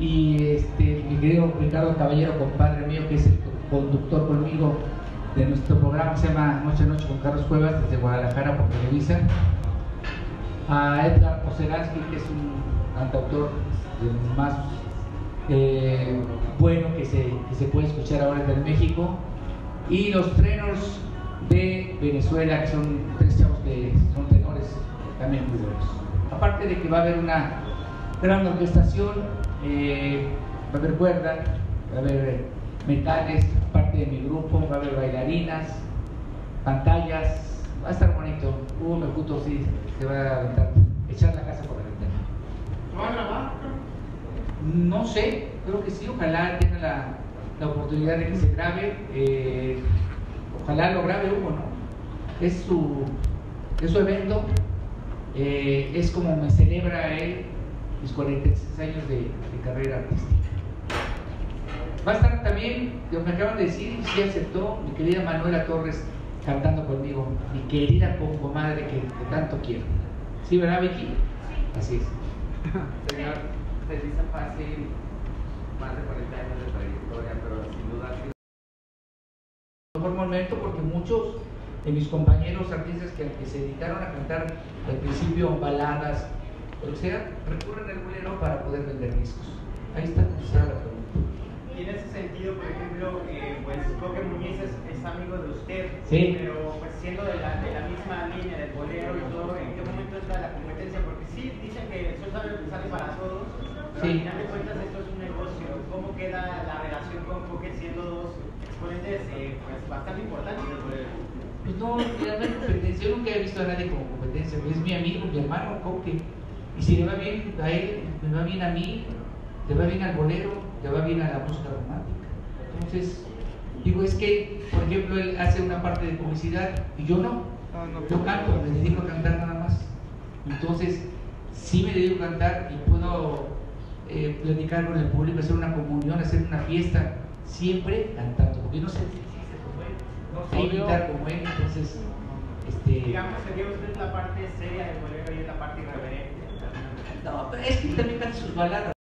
Y este, mi querido Ricardo Caballero, compadre mío, que es el conductor conmigo de nuestro programa se llama Noche a Noche con Carlos Cuevas desde Guadalajara por Televisa. A Edgar Oceransky, que es un cantautor de los más eh, bueno que se, que se puede escuchar ahora en México. Y los trenos de Venezuela, que son tres chavos que también muy buenos. Aparte de que va a haber una gran orquestación, eh, va a haber cuerda, va a haber metales, parte de mi grupo, va a haber bailarinas, pantallas, va a estar bonito. Hugo Mejuto sí se va a aventar, echar la casa por la ventana. ¿Lo van a grabar? No sé, creo que sí, ojalá tenga la, la oportunidad de que se grabe. eh, ojalá lo grabe Hugo, ¿no? Es su, es su evento, eh, es como me celebra él mis 46 años de, de carrera artística. Va a estar también, lo que me acaban de decir, y sí aceptó, mi querida Manuela Torres cantando conmigo, mi querida comadre que, que tanto quiero. ¿Sí, verdad, Vicky? Así es. Señor, se dice fácil más de 40 años de trayectoria, pero sin duda ha sido mejor momento porque muchos de mis compañeros artistas que, que se dedicaron a cantar al principio baladas, o sea, recurren al bolero para poder vender discos. Ahí está, la pregunta. Y en ese sentido, por ejemplo, eh, pues Coque Muñiz es, es amigo de usted, Sí. pero pues siendo de la, de la misma línea del bolero y todo, ¿en qué momento está la competencia? Porque sí, dicen que el sol sale, sale para todos, pero Sí. al final de cuentas esto es un negocio. ¿Cómo queda la relación con Coque siendo dos exponentes eh, pues, bastante importantes del bolero? No, hay competencia. Yo nunca he visto a nadie como competencia. Es mi amigo, mi hermano, Coque. Y si le va bien a él, me va bien a mí, le va bien al bolero, le va bien a la música romántica. Entonces, digo, es que, por ejemplo, él hace una parte de publicidad y yo no. Yo canto, me dedico a cantar nada más. Entonces, sí me dedico a cantar y puedo eh, platicar con el público, hacer una comunión, hacer una fiesta, siempre cantando. Porque no sé si existe como él, no sé Obvio. Imitar como él, entonces, este. Digamos que lleva usted la parte seria del bolero y es la parte irreverente. No, pero es que también canta sus baladas.